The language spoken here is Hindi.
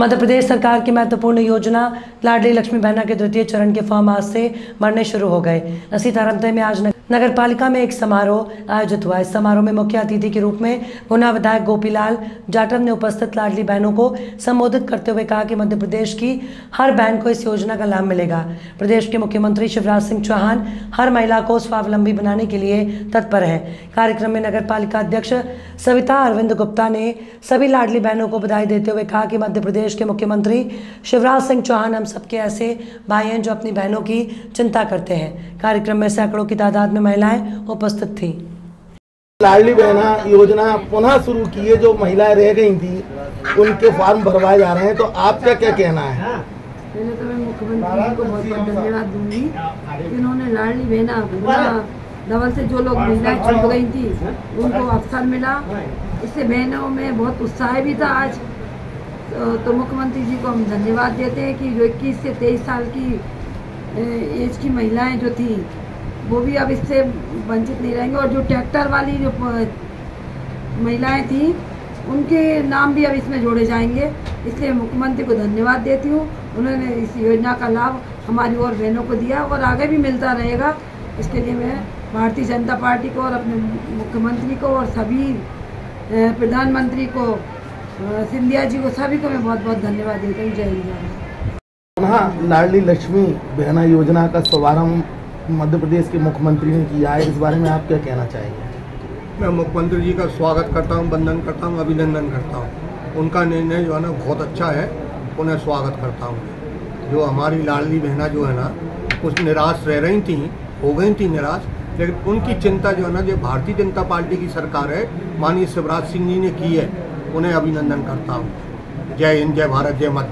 मध्य प्रदेश सरकार की महत्वपूर्ण योजना, लाडली लक्ष्मी बहना के द्वितीय चरण के फॉर्म आज से भरने शुरू हो गए। इसी तरह में आज नगर पालिका में एक समारोह आयोजित हुआ। इस समारोह में मुख्य अतिथि के रूप में गुना विधायक गोपीलाल जाटव ने उपस्थित लाडली बहनों को संबोधित करते हुए कहा कि मध्य प्रदेश की हर बहन को इस योजना का लाभ मिलेगा। प्रदेश के मुख्यमंत्री शिवराज सिंह चौहान हर महिला को स्वावलंबी बनाने के लिए तत्पर है। कार्यक्रम में नगर पालिका अध्यक्ष सविता अरविंद गुप्ता ने सभी लाडली बहनों को बधाई देते हुए कहा कि मध्य प्रदेश के मुख्यमंत्री शिवराज सिंह चौहान हम सबके ऐसे भाई हैं जो अपनी बहनों की चिंता करते हैं। कार्यक्रम में सैकड़ों की तादाद में महिलाएँ उपस्थित थी। लाडली बहना योजना पुनः शुरू की है जो महिलाएँ रह गई थी उनके फॉर्म भरवाए जा रहे हैं तो आपका क्या कहना है? पहले तो मैं मुख्यमंत्री को बहुत बहुत धन्यवाद दूँगी इन्होंने लाडली बहना डबल से जो लोग महिलाएँ छूट गई थी उनको अवसर मिला। इससे बहनों में बहुत उत्साह भी था आज। तो, तो मुख्यमंत्री जी को हम धन्यवाद देते हैं कि जो 21 से 23 साल की एज की महिलाएँ जो थी वो भी अब इससे वंचित नहीं रहेंगे। और जो ट्रैक्टर वाली जो महिलाएँ थी, उनके नाम भी अब इसमें जोड़े जाएँगे। इसलिए मुख्यमंत्री को धन्यवाद देती हूँ। उन्होंने इस योजना का लाभ हमारी और बहनों को दिया और आगे भी मिलता रहेगा। इसके लिए मैं भारतीय जनता पार्टी को और अपने मुख्यमंत्री को और सभी प्रधानमंत्री को सिंधिया जी को सभी को मैं बहुत बहुत धन्यवाद देता हूँ। जय हिंद। लाडली लक्ष्मी बहना योजना का शुभारंभ मध्य प्रदेश के मुख्यमंत्री ने किया है, इस बारे में आप क्या कहना चाहेंगे? मैं मुख्यमंत्री जी का स्वागत करता हूँ, वंदन करता हूँ, अभिनंदन करता हूँ। उनका निर्णय जो है ना, बहुत अच्छा है, उन्हें स्वागत करता हूँ। जो हमारी लाडली बहना जो है ना, कुछ निराश रह रही थी, हो गई थी निराश, लेकिन उनकी चिंता जो है ना, जो भारतीय जनता पार्टी की सरकार है, माननीय शिवराज सिंह जी ने की है, उन्हें अभिनंदन करता हूँ। जय हिंद, जय भारत, जय मत